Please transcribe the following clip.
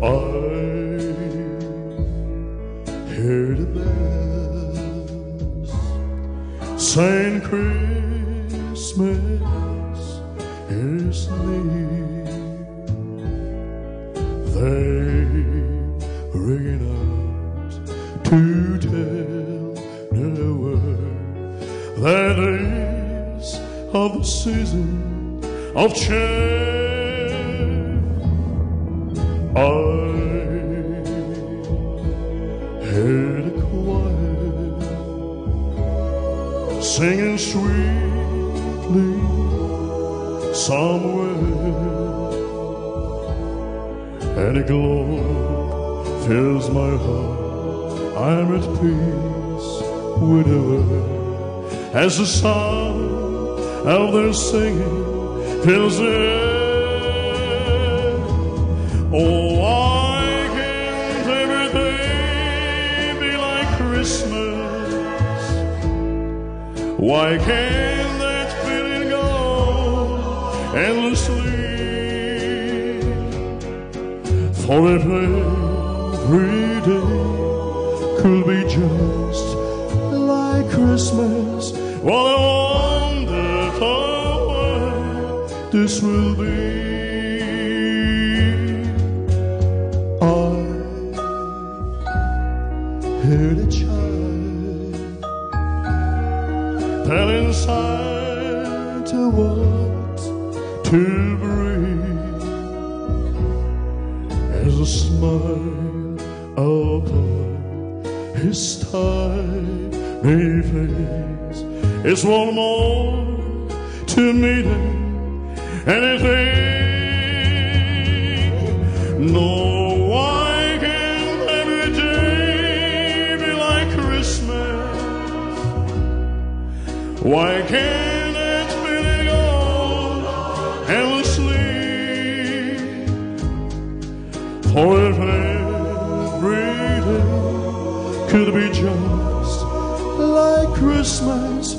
I hear the bells Saint Christmas is near. They ring out to tell the world that is of the season of change. I hear the choir singing sweetly somewhere, and a glow fills my heart. I'm at peace with as the sound of their singing fills the air. Oh, why can't every day be like Christmas? Why can't that feeling go endlessly? For if every day could be just like Christmas, what a wonderful world this will be. Heard a child telling Santa what to bring as a smile upon his tiny face. It's one more to meet anything. No, Why can't it really go endlessly? For if every day could be just like Christmas,